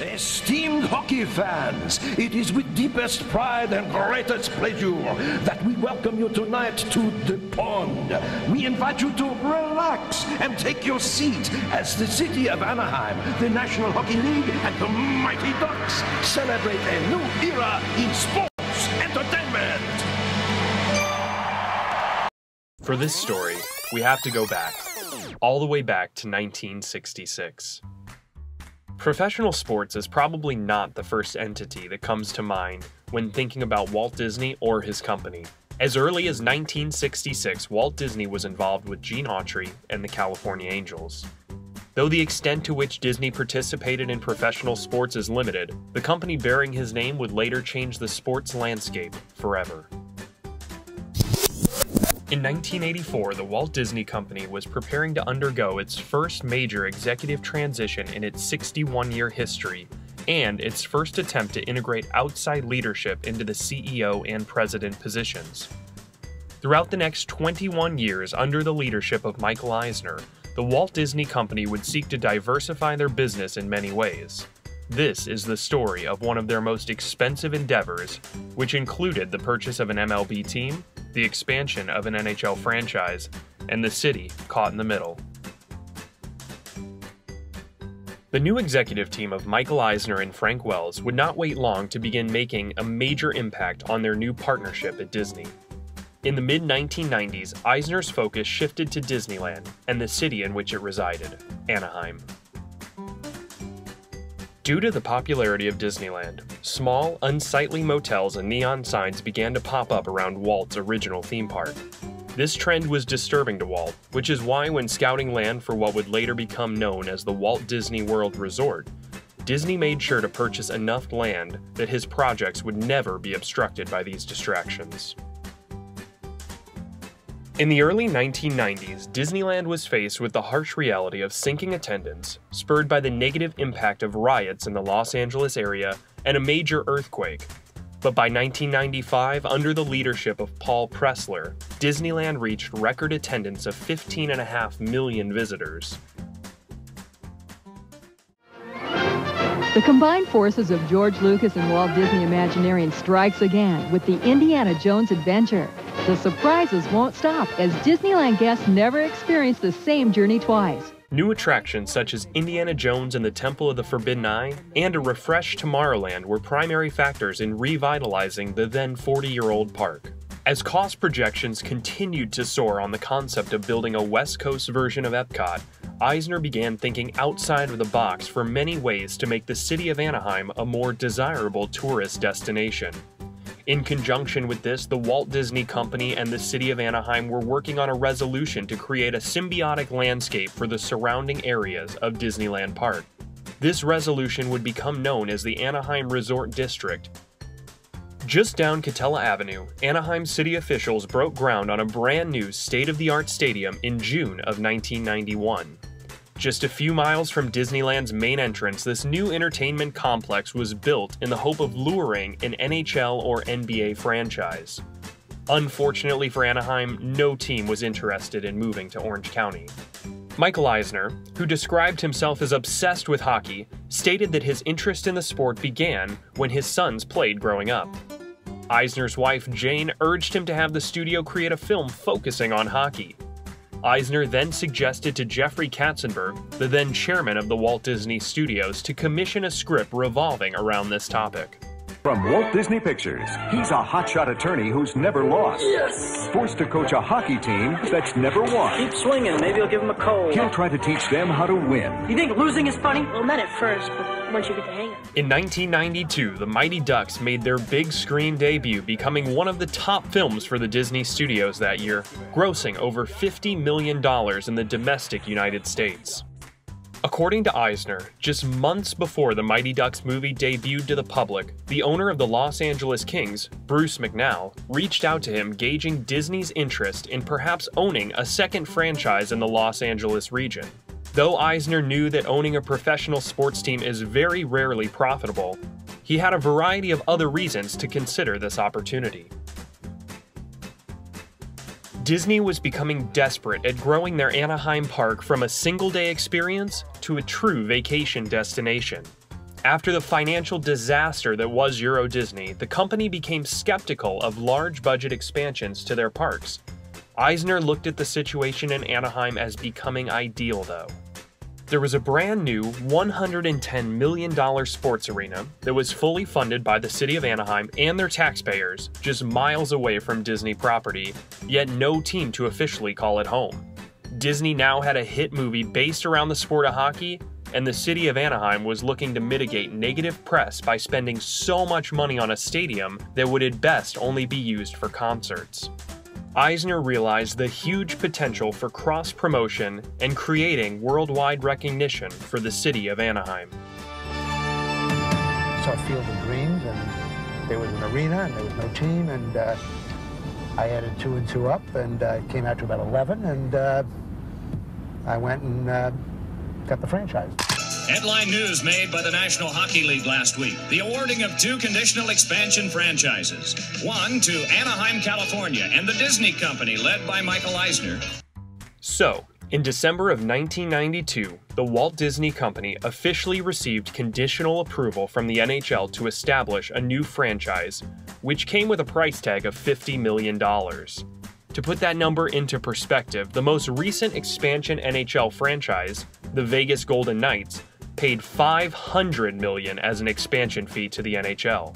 Esteemed hockey fans, it is with deepest pride and greatest pleasure that we welcome you tonight to the pond. We invite you to relax and take your seat as the city of Anaheim, the National Hockey League, and the Mighty Ducks celebrate a new era in sports entertainment. For this story, we have to go back, all the way back to 1966. Professional sports is probably not the first entity that comes to mind when thinking about Walt Disney or his company. As early as 1966, Walt Disney was involved with Gene Autry and the California Angels. Though the extent to which Disney participated in professional sports is limited, the company bearing his name would later change the sports landscape forever. In 1984, the Walt Disney Company was preparing to undergo its first major executive transition in its 61 year history and its first attempt to integrate outside leadership into the CEO and president positions. Throughout the next 21 years, under the leadership of Michael Eisner, the Walt Disney Company would seek to diversify their business in many ways. This is the story of one of their most expensive endeavors, which included the purchase of an MLB team, the expansion of an NHL franchise, and the city caught in the middle. The new executive team of Michael Eisner and Frank Wells would not wait long to begin making a major impact on their new partnership at Disney. In the mid 1990s, Eisner's focus shifted to Disneyland and the city in which it resided, Anaheim. Due to the popularity of Disneyland, small, unsightly motels and neon signs began to pop up around Walt's original theme park. This trend was disturbing to Walt, which is why, when scouting land for what would later become known as the Walt Disney World Resort, Disney made sure to purchase enough land that his projects would never be obstructed by these distractions. In the early 1990s, Disneyland was faced with the harsh reality of sinking attendance, spurred by the negative impact of riots in the Los Angeles area and a major earthquake. But by 1995, under the leadership of Paul Pressler, Disneyland reached record attendance of 15.5 million visitors. The combined forces of George Lucas and Walt Disney Imagineering strikes again with the Indiana Jones Adventure. The surprises won't stop as Disneyland guests never experience the same journey twice. New attractions such as Indiana Jones and the Temple of the Forbidden Eye and a refreshed Tomorrowland were primary factors in revitalizing the then 40 year old park. As cost projections continued to soar on the concept of building a West Coast version of Epcot, Eisner began thinking outside of the box for many ways to make the city of Anaheim a more desirable tourist destination. In conjunction with this, the Walt Disney Company and the city of Anaheim were working on a resolution to create a symbiotic landscape for the surrounding areas of Disneyland Park. This resolution would become known as the Anaheim Resort District. Just down Katella Avenue, Anaheim city officials broke ground on a brand new state of the art stadium in June of 1991. Just a few miles from Disneyland's main entrance, this new entertainment complex was built in the hope of luring an NHL or NBA franchise. Unfortunately for Anaheim, no team was interested in moving to Orange County. Michael Eisner, who described himself as obsessed with hockey, stated that his interest in the sport began when his sons played growing up. Eisner's wife, Jane, urged him to have the studio create a film focusing on hockey. Eisner then suggested to Jeffrey Katzenberg, the then chairman of the Walt Disney Studios, to commission a script revolving around this topic. From Walt Disney Pictures, he's a hotshot attorney who's never lost. Yes. Forced to coach a hockey team that's never won. Keep swinging. Maybe he'll give him a cold. He'll try to teach them how to win. You think losing is funny? Well, not at first, but once you get the hang of it. In 1992, the Mighty Ducks made their big screen debut, becoming one of the top films for the Disney studios that year, grossing over $50 million in the domestic United States. According to Eisner, just months before the Mighty Ducks movie debuted to the public, the owner of the Los Angeles Kings, Bruce McNall, reached out to him gauging Disney's interest in perhaps owning a second franchise in the Los Angeles region. Though Eisner knew that owning a professional sports team is very rarely profitable, he had a variety of other reasons to consider this opportunity. Disney was becoming desperate at growing their Anaheim park from a single day experience to a true vacation destination. After the financial disaster that was Euro Disney, the company became skeptical of large budget expansions to their parks. Eisner looked at the situation in Anaheim as becoming ideal, though. There was a brand new $110 million sports arena that was fully funded by the city of Anaheim and their taxpayers, just miles away from Disney property, yet no team to officially call it home. Disney now had a hit movie based around the sport of hockey, and the city of Anaheim was looking to mitigate negative press by spending so much money on a stadium that would at best only be used for concerts. Eisner realized the huge potential for cross promotion and creating worldwide recognition for the city of Anaheim. It's our field of dreams, and there was an arena, and there was no team, and uh, I added two and two up, and uh, came out to about 11, and uh, I went and uh, got the franchise. Headline news made by the National Hockey League last week. The awarding of two conditional expansion franchises. One to Anaheim, California, and the Disney Company, led by Michael Eisner. So, in December of 1992, the Walt Disney Company officially received conditional approval from the NHL to establish a new franchise, which came with a price tag of $50 million. To put that number into perspective, the most recent expansion NHL franchise, the Vegas Golden Knights, paid 500 million as an expansion fee to the NHL.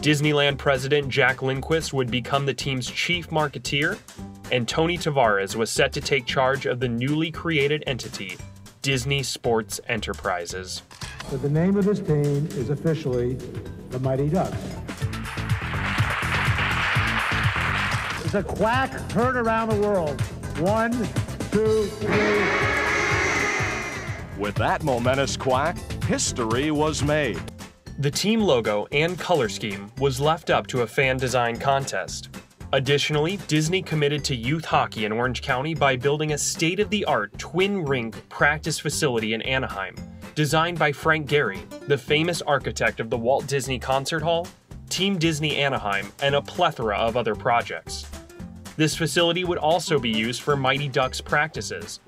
Disneyland president Jack Lindquist would become the team's chief marketeer, and Tony Tavares was set to take charge of the newly created entity, Disney Sports Enterprises. But the name of this team is officially the Mighty Ducks. It's a quack heard around the world. One, two, three. With that momentous quack, history was made. The team logo and color scheme was left up to a fan design contest. Additionally, Disney committed to youth hockey in Orange County by building a state of the art twin rink practice facility in Anaheim, designed by Frank Gehry, the famous architect of the Walt Disney Concert Hall, Team Disney Anaheim, and a plethora of other projects. This facility would also be used for Mighty Ducks practices.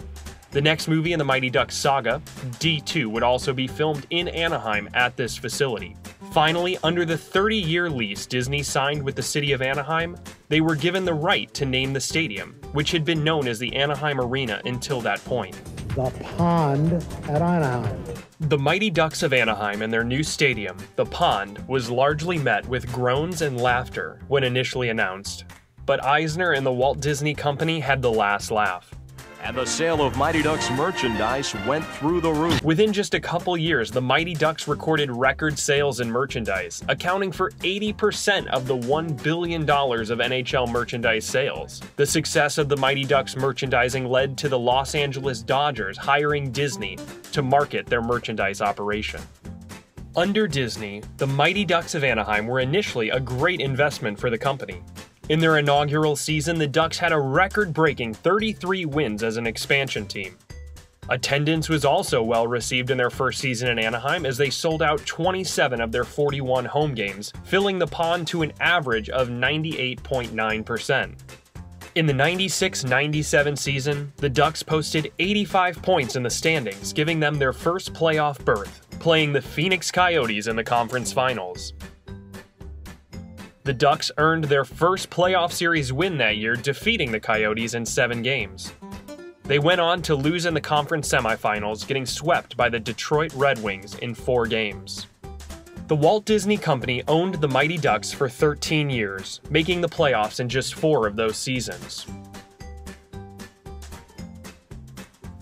The next movie in the Mighty Ducks saga, D2, would also be filmed in Anaheim at this facility. Finally, under the 30 year lease Disney signed with the city of Anaheim, they were given the right to name the stadium, which had been known as the Anaheim Arena until that point. The pond at Anaheim. The Mighty Ducks of Anaheim and their new stadium, the Pond, was largely met with groans and laughter when initially announced. But Eisner and the Walt Disney Company had the last laugh. And the sale of Mighty Ducks merchandise went through the roof. Within just a couple years, the Mighty Ducks recorded record sales in merchandise, accounting for 80% of the $1 billion of NHL merchandise sales. The success of the Mighty Ducks merchandising led to the Los Angeles Dodgers hiring Disney to market their merchandise operation. Under Disney, the Mighty Ducks of Anaheim were initially a great investment for the company. In their inaugural season, the Ducks had a record breaking 33 wins as an expansion team. Attendance was also well received in their first season in Anaheim as they sold out 27 of their 41 home games, filling the pond to an average of 98.9%. In the 96 97 season, the Ducks posted 85 points in the standings, giving them their first playoff berth, playing the Phoenix Coyotes in the conference finals. The Ducks earned their first playoff series win that year, defeating the Coyotes in seven games. They went on to lose in the conference semifinals, getting swept by the Detroit Red Wings in four games. The Walt Disney Company owned the Mighty Ducks for 13 years, making the playoffs in just four of those seasons.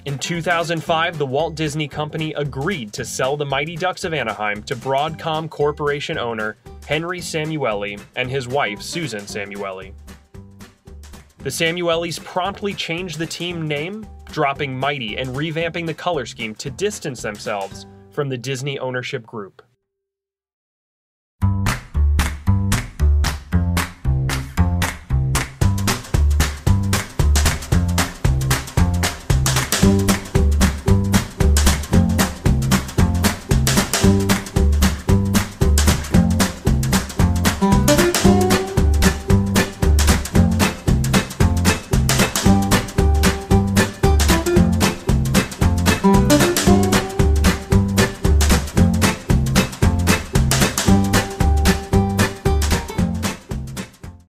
In 2005, the Walt Disney Company agreed to sell the Mighty Ducks of Anaheim to Broadcom Corporation owner Henry Samueli and his wife Susan Samueli. The Samuelis promptly changed the team name, dropping Mighty and revamping the color scheme to distance themselves from the Disney ownership group.